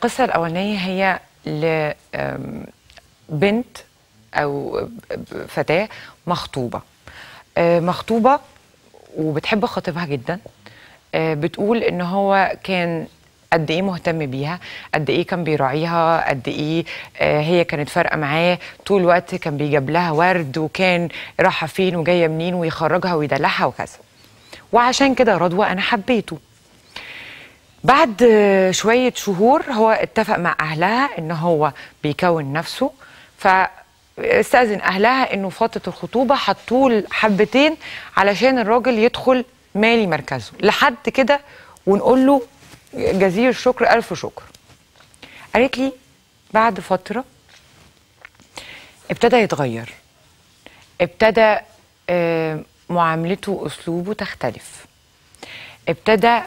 القصة الأولانية هي لبنت أو فتاة مخطوبة. آه، مخطوبة وبتحب خطيبها جدا. آه، بتقول إن هو كان قد إيه مهتم بيها قد إيه كان بيراعيها قد إيه آه، هي كانت فارقة معاه. طول الوقت كان بيجيب لها ورد وكان رايحه فين وجاية منين ويخرجها ويدلعها وكذا. وعشان كده رضوى أنا حبيته. بعد شوية شهور هو اتفق مع أهلها إن هو بيكون نفسه فاستأذن أهلها إنه فترة الخطوبة حطوه حبتين علشان الراجل يدخل مالي مركزه لحد كده ونقول له جزيل الشكر ألف شكر. قالت لي بعد فترة ابتدى يتغير ابتدى آه، معاملته وأسلوبه تختلف ابتدى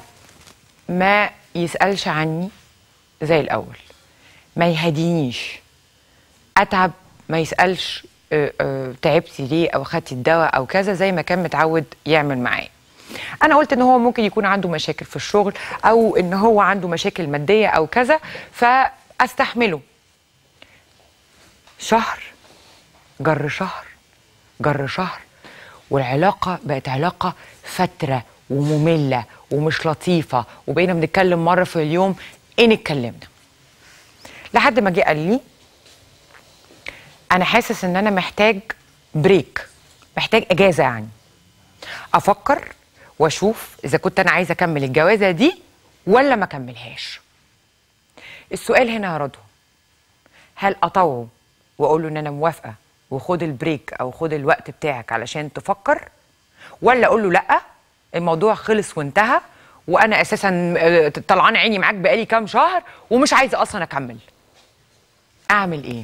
ما يسألش عني زي الأول. ما يهدينيش. أتعب ما يسألش آه، آه، تعبتي ليه أو خدتي الدواء أو كذا زي ما كان متعود يعمل معايا. أنا قلت إن هو ممكن يكون عنده مشاكل في الشغل أو إن هو عنده مشاكل مادية أو كذا فأستحمله. شهر جر شهر جر شهر والعلاقة بقت علاقة فترة ومملة ومش لطيفة. وبقينا بنتكلم مرة في اليوم إن اتكلمنا؟ لحد ما جه قال لي أنا حاسس إن أنا محتاج بريك محتاج إجازة يعني. أفكر وأشوف إذا كنت أنا عايزة أكمل الجوازة دي ولا ما أكملهاش. السؤال هنا يا هل أطوعه وأقول له إن أنا موافقة وخد البريك أو خد الوقت بتاعك علشان تفكر؟ ولا أقول له لأ الموضوع خلص وانتهى وأنا أساسا آه، طلعان عيني معاك بقالي كام شهر ومش عايزة أصلا أكمل. أعمل إيه؟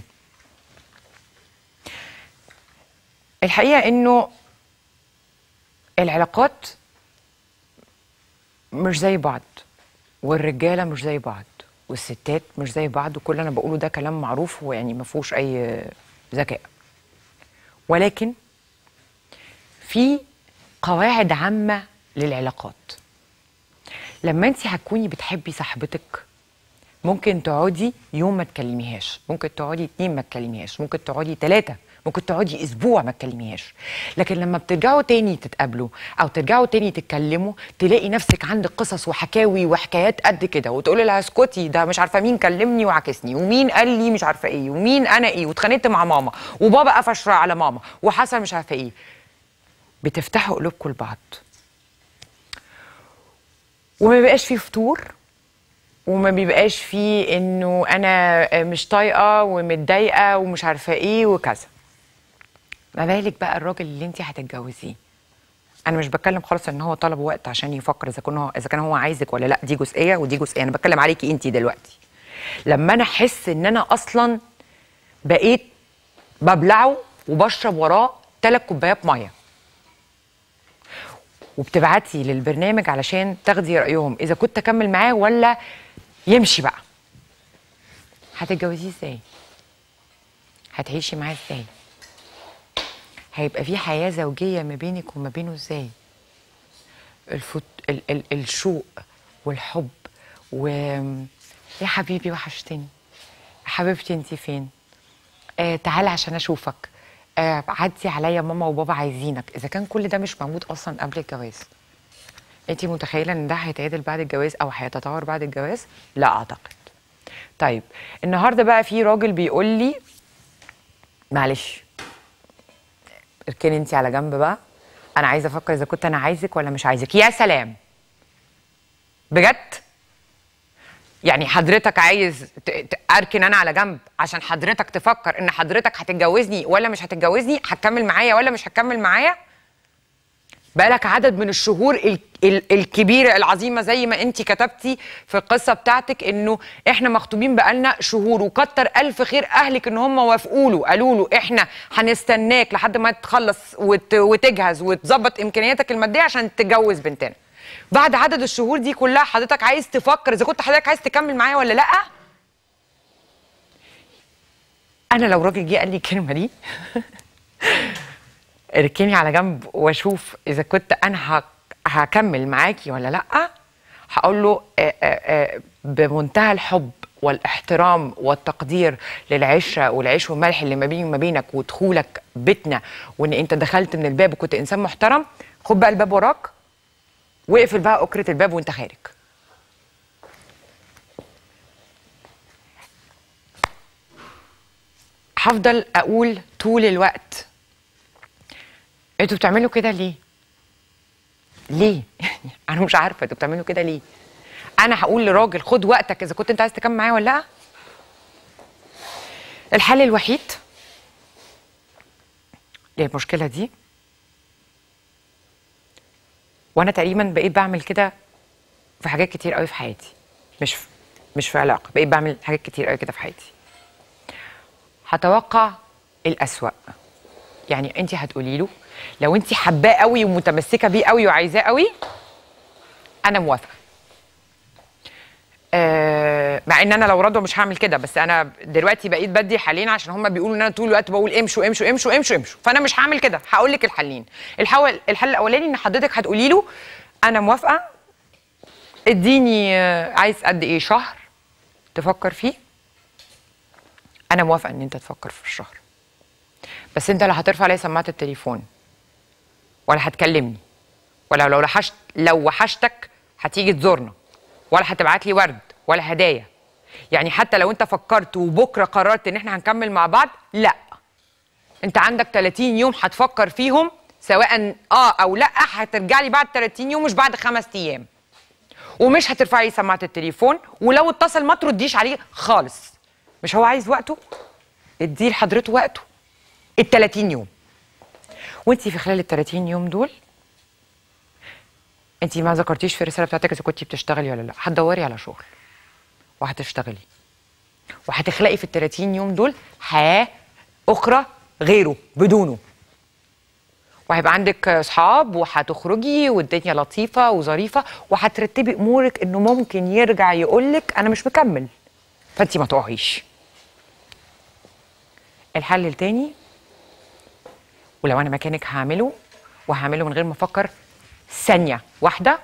الحقيقة إنه العلاقات مش زي بعض والرجالة مش زي بعض والستات مش زي بعض وكل اللي أنا بقوله ده كلام معروف ويعني ما فيهوش أي ذكاء. ولكن في قواعد عامة للعلاقات. لما انت هتكوني بتحبي صاحبتك ممكن تقعدي يوم ما تكلميهاش ممكن تقعدي اتنين ما تكلميهاش ممكن تقعدي تلاتة ممكن تقعدي أسبوع ما تكلميهاش. لكن لما بترجعوا تاني تتقابلوا أو ترجعوا تاني تتكلموا تلاقي نفسك عندك قصص وحكاوي وحكايات قد كده وتقولي لها اسكتي ده مش عارفة مين كلمني وعكسني ومين قال لي مش عارفة إيه ومين أنا إيه واتخانقت مع ماما وبابا قفش على ماما وحصل مش عارفة إيه. بتفتحوا قلوبكم لبعض. وما بيبقاش فيه فتور وما بيبقاش فيه إنه أنا مش طايقة ومتضايقة ومش عارفة إيه وكذا. ما بالك بقى الراجل اللي انت هتتجوزيه؟ أنا مش بتكلم خالص إن هو طلب وقت عشان يفكر إذا كان هو إذا كان هو عايزك ولا لأ دي جزئية ودي جزئية. أنا بتكلم عليكي انت دلوقتي. لما أنا أحس إن أنا أصلا بقيت ببلعه وبشرب وراه ثلاث كوبايات مية وبتبعتي للبرنامج علشان تاخدي رأيهم. إذا كنت أكمل معاه ولا يمشي بقى. هتتجوزيه إزاي؟ هتعيشي معاه إزاي؟ هيبقى في حياة زوجية ما بينك وما بينه إزاي؟ الفت... ال... ال... الشوق والحب و يا حبيبي وحشتني. حبيبتي انت فين؟ آه تعالى عشان أشوفك. آه عدي عليا ماما وبابا عايزينك. إذا كان كل ده مش موجود أصلا قبل الجواز. انت متخيلة إن ده هيتعدل بعد الجواز أو هيتطور بعد الجواز؟ لا أعتقد. طيب النهارده بقى في راجل بيقول لي معلش اركني انت على جنب بقى. أنا عايزة أفكر إذا كنت أنا عايزك ولا مش عايزك. يا سلام. بجد؟ يعني حضرتك عايز اركن أنا على جنب عشان حضرتك تفكر ان حضرتك هتتجوزني ولا مش هتتجوزني هتكمل معايا ولا مش هتكمل معايا؟ بقالك عدد من الشهور ال ال الكبيرة العظيمة زي ما انت كتبتي في القصة بتاعتك انه إحنا مخطوبين بقالنا شهور وكتر ألف خير أهلك ان هم وافقوا له قالوا له إحنا هنستناك لحد ما تخلص وت وتجهز وتظبط إمكانياتك المادية عشان تتجوز بنتنا. بعد عدد الشهور دي كلها حضرتك عايز تفكر إذا كنت حضرتك عايز تكمل معايا ولا لأ؟ أنا لو راجل جه قال لي الكلمة دي اركني على جنب وأشوف إذا كنت أنا هك- هكمل معاكي ولا لأ هقول له بمنتهى الحب والاحترام والتقدير للعشرة والعيش والملح اللي ما بيني وما بينك ودخولك بيتنا وإن أنت دخلت من الباب وكنت إنسان محترم خد بقى الباب وراك واقفل بقى أكرة الباب وأنت خارج. هفضل أقول طول الوقت أنتوا بتعملوا كده ليه؟ ليه؟ أنا مش عارفة أنتوا بتعملوا كده ليه؟ أنا هقول لراجل خد وقتك إذا كنت أنت عايز تكمل معايا ولا لأ. الحل الوحيد للمشكلة دي وأنا تقريبا بقيت بعمل كده في حاجات كتير قوي في حياتي. مش في مش في علاقة بقيت بعمل حاجات كتير قوي كده في حياتي. هتوقع الأسوأ. يعني انت هتقولي له لو انت حباه قوي ومتمسكة بيه قوي وعايزاه قوي أنا موافقة آه ان أنا لو رضوا مش هعمل كده بس أنا دلوقتي بقيت بدي حلين عشان هم بيقولوا إن أنا طول الوقت بقول امشوا امشوا امشوا امشوا امشوا. فأنا مش هعمل كده. هقول لك الحلين. الحل الحل الأولاني إن حضرتك هتقولي له أنا موافقة إديني آه، عايز قد إيه شهر تفكر فيه. أنا موافقة إن أنت تفكر في الشهر. بس أنت لا هترفع عليا سماعة التليفون ولا هتكلمني. ولا لو لحشت لو وحشتك هتيجي تزورنا. ولا هتبعت لي ورد ولا هدايا. يعني حتى لو انت فكرت وبكرة قررت ان إحنا هنكمل مع بعض لا. انت عندك 30 يوم هتفكر فيهم سواء آه أو لا هترجع لي بعد 30 يوم مش بعد خمس أيام. ومش هترفعي لي سماعة التليفون ولو اتصل ما ترديش عليه خالص. مش هو عايز وقته؟ اديه لحضرته وقته. ال 30 يوم. وانت في خلال ال 30 يوم دول انت ما ذكرتيش في الرسالة بتاعتك إذا كنتي بتشتغلي ولا لا. هتدوري على شغل. وهتشتغلي. وهتخلقي في ال 30 يوم دول حياة أخرى غيره بدونه. وهيبقى عندك أصحاب وهتخرجي والدنيا لطيفة وظريفة وهترتبي أمورك إنه ممكن يرجع يقول لك أنا مش مكمل. فانت ما تقعيش. الحل التاني ولو أنا مكانك هعمله وهعمله من غير ما أفكر ثانية واحدة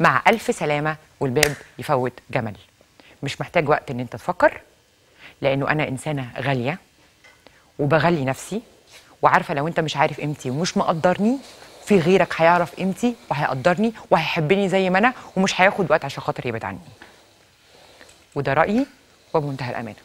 مع ألف سلامة والباب يفوت جمل مش محتاج وقت إن أنت تفكر لأنه أنا إنسانة غالية وبغلي نفسي وعارفة لو أنت مش عارف قيمتي ومش مقدرني في غيرك هيعرف قيمتي وهيقدرني وهيحبني زي ما أنا ومش هياخد وقت عشان خاطر يبعد عني. وده رأيي وبمنتهى الأمانة.